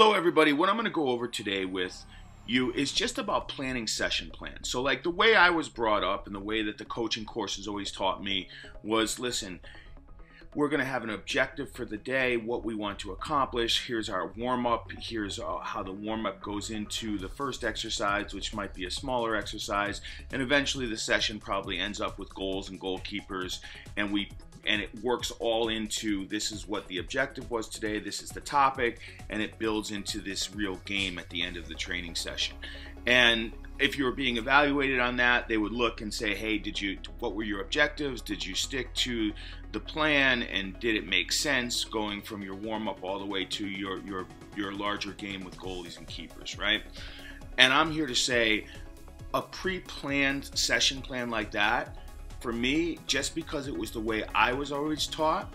Hello, everybody. What I'm going to go over today with you is just about planning session plans. So, like the way I was brought up and the way that the coaching courses always taught me was listen, we're going to have an objective for the day, what we want to accomplish. Here's our warm up. Here's uh, how the warm up goes into the first exercise, which might be a smaller exercise. And eventually, the session probably ends up with goals and goalkeepers. And we and it works all into this is what the objective was today, this is the topic, and it builds into this real game at the end of the training session. And if you were being evaluated on that, they would look and say, "Hey, did you? What were your objectives? Did you stick to the plan? And did it make sense going from your warm up all the way to your your your larger game with goalies and keepers, right?" And I'm here to say, a pre-planned session plan like that for me, just because it was the way I was always taught,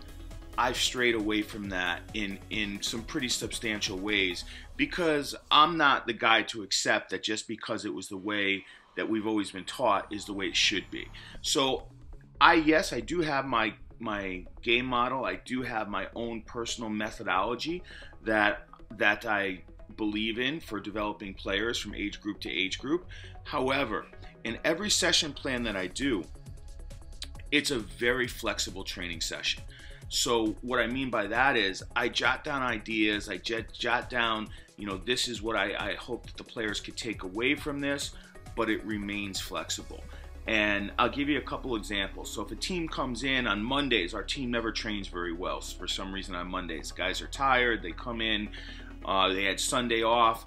I've strayed away from that in in some pretty substantial ways because I'm not the guy to accept that just because it was the way that we've always been taught is the way it should be. So I yes, I do have my my game model. I do have my own personal methodology that that I believe in for developing players from age group to age group. However, in every session plan that I do, it's a very flexible training session. So what I mean by that is I jot down ideas, I jot down, you know, this is what I, I hope that the players could take away from this, but it remains flexible. And I'll give you a couple examples. So if a team comes in on Mondays, our team never trains very well So for some reason on Mondays. Guys are tired, they come in, uh, they had Sunday off,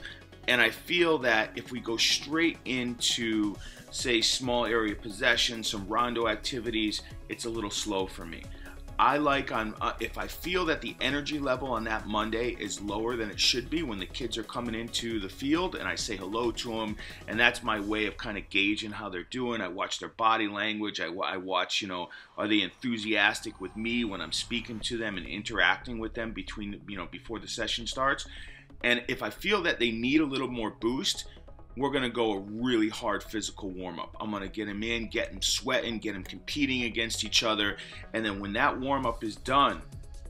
and I feel that if we go straight into say small area possession, some rondo activities, it's a little slow for me. I like on uh, if I feel that the energy level on that Monday is lower than it should be when the kids are coming into the field and I say hello to them and that's my way of kind of gauging how they're doing. I watch their body language. I, I watch, you know, are they enthusiastic with me when I'm speaking to them and interacting with them between, you know, before the session starts. And if I feel that they need a little more boost, we're going to go a really hard physical warm up. I'm going to get him in, get him sweating, get him competing against each other. And then when that warm up is done,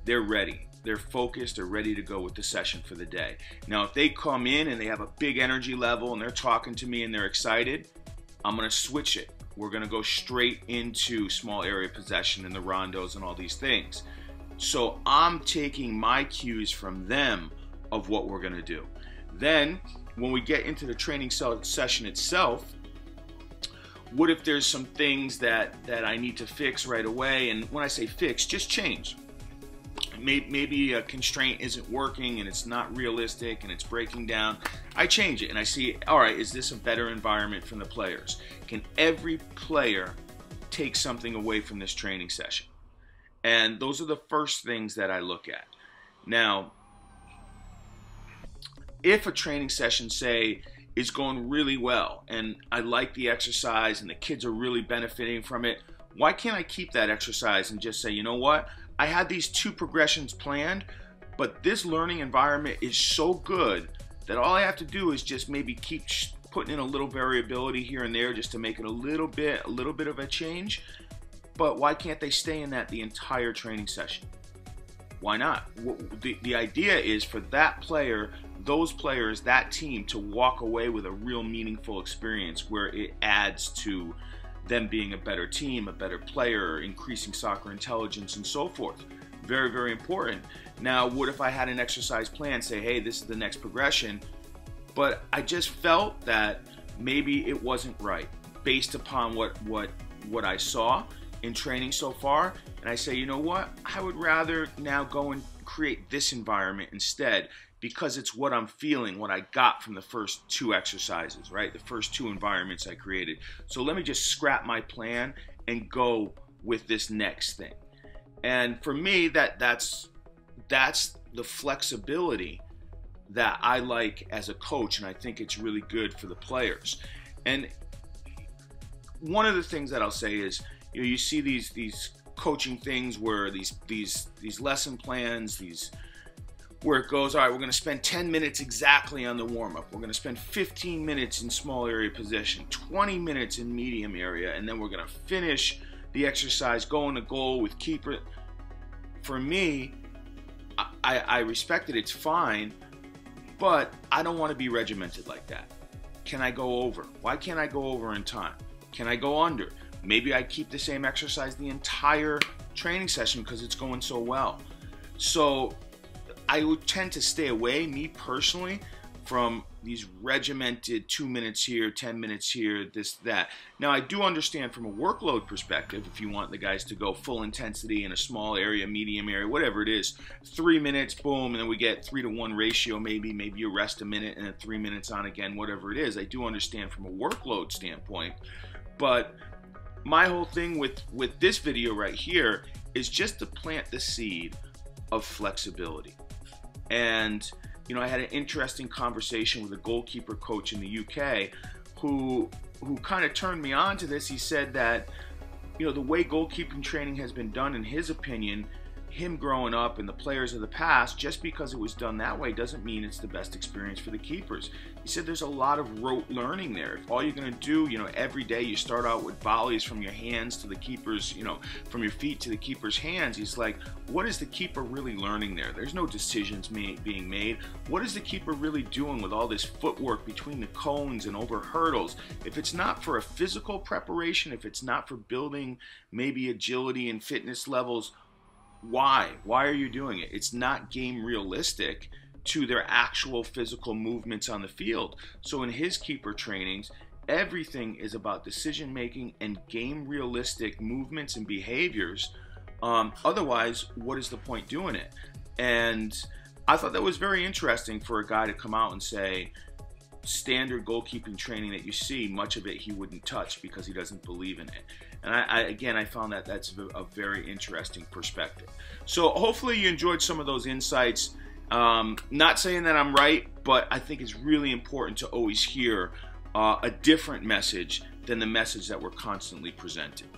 they're ready. They're focused, they're ready to go with the session for the day. Now, if they come in and they have a big energy level and they're talking to me and they're excited, I'm to switch it. We're to go straight into small area possession and the rondos and all these things. So I'm taking my cues from them of what we're going to do. Then when we get into the training session itself, what if there's some things that, that I need to fix right away? And when I say fix, just change. Maybe a constraint isn't working and it's not realistic and it's breaking down. I change it and I see, all right, is this a better environment from the players? Can every player take something away from this training session? And those are the first things that I look at. Now, if a training session, say, is going really well and I like the exercise and the kids are really benefiting from it, why can't I keep that exercise and just say, you know what? I had these two progressions planned, but this learning environment is so good that all I have to do is just maybe keep putting in a little variability here and there just to make it a little bit a little bit of a change. But why can't they stay in that the entire training session? Why not? The, the idea is for that player those players, that team, to walk away with a real meaningful experience where it adds to them being a better team, a better player, increasing soccer intelligence, and so forth. Very, very important. Now, what if I had an exercise plan, say, hey, this is the next progression, but I just felt that maybe it wasn't right based upon what what what I saw in training so far, and I say, you know what, I would rather now go and create this environment instead because it's what I'm feeling, what I got from the first two exercises, right? The first two environments I created. So let me just scrap my plan and go with this next thing. And for me, that that's that's the flexibility that I like as a coach, and I think it's really good for the players. And one of the things that I'll say is, you know, you see these these coaching things where these these these lesson plans, these where it goes, all right, we're going to spend 10 minutes exactly on the warm up. We're going to spend 15 minutes in small area possession, 20 minutes in medium area, and then we're going to finish the exercise going to goal with keeper. For me, I, I respect it, it's fine, But I don't want to be regimented like that. Can I go over? Why can't I go over in time? Can I go under? Maybe I keep the same exercise the entire training session because it's going so well. So I would tend to stay away, me personally, from these regimented two minutes here, 10 minutes here, this, that. Now, I do understand from a workload perspective, if you want the guys to go full intensity in a small area, medium area, whatever it is, three minutes, boom, and then we get three to one ratio, maybe, maybe you rest a minute and then three minutes on again, whatever it is. I do understand from a workload standpoint, but my whole thing with, with this video right here is just to plant the seed of flexibility. And you know, I had an interesting conversation with a goalkeeper coach in the UK who who kind of turned me on to this. He said that you know, the way goalkeeping training has been done in his opinion him growing up and the players of the past, just because it was done that way doesn't mean it's the best experience for the keepers. He said there's a lot of rote learning there. If all you're going to do, you know, every day you start out with volleys from your hands to the keeper's, you know, from your feet to the keeper's hands, he's like, what is the keeper really learning there? There's no decisions being made. What is the keeper really doing with all this footwork between the cones and over hurdles? If it's not for a physical preparation, if it's not for building maybe agility and fitness levels, why? Why are you doing it? It's not game realistic to their actual physical movements on the field. So in his keeper trainings, everything is about decision making and game realistic movements and behaviors. Um, otherwise, what is the point doing it? And I thought that was very interesting for a guy to come out and say, standard goalkeeping training that you see, much of it he wouldn't touch because he doesn't believe in it. And I, I, again, I found that that's a very interesting perspective. So hopefully you enjoyed some of those insights. Um, not saying that I'm right, but I think it's really important to always hear uh, a different message than the message that we're constantly presenting.